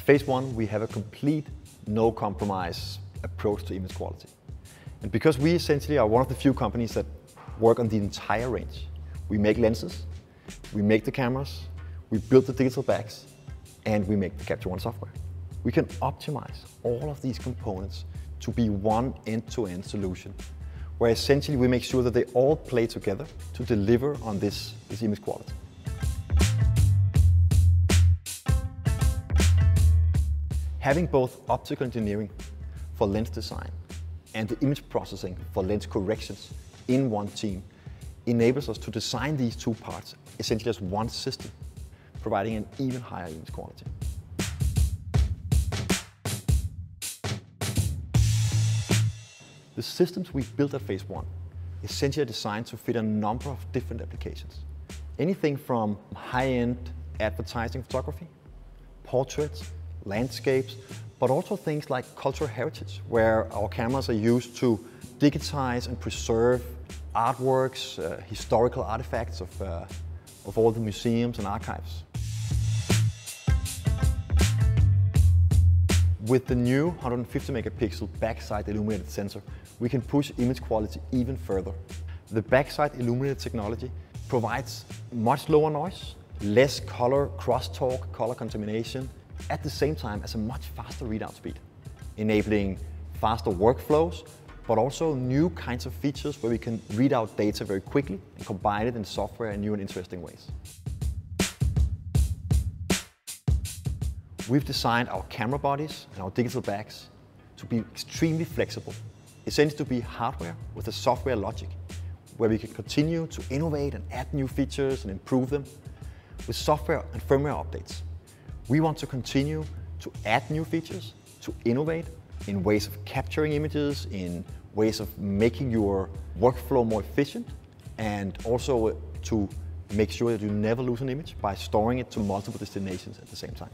Phase One, we have a complete, no compromise approach to image quality. And because we essentially are one of the few companies that work on the entire range, we make lenses, we make the cameras, we build the digital backs, and we make the Capture One software. We can optimize all of these components to be one end-to-end solution, where essentially we make sure that they all play together to deliver on this, this image quality. Having both optical engineering for lens design and the image processing for lens corrections in one team enables us to design these two parts essentially as one system, providing an even higher image quality. The systems we've built at Phase One essentially are designed to fit a number of different applications. Anything from high-end advertising photography, portraits, landscapes, but also things like cultural heritage, where our cameras are used to digitize and preserve artworks, uh, historical artifacts of, uh, of all the museums and archives. With the new 150 megapixel backside illuminated sensor, we can push image quality even further. The backside illuminated technology provides much lower noise, less color crosstalk, color contamination, at the same time as a much faster readout speed, enabling faster workflows, but also new kinds of features where we can read out data very quickly and combine it in software in new and interesting ways. We've designed our camera bodies and our digital backs to be extremely flexible, essentially to be hardware with a software logic, where we can continue to innovate and add new features and improve them with software and firmware updates. We want to continue to add new features, to innovate in ways of capturing images, in ways of making your workflow more efficient, and also to make sure that you never lose an image by storing it to multiple destinations at the same time.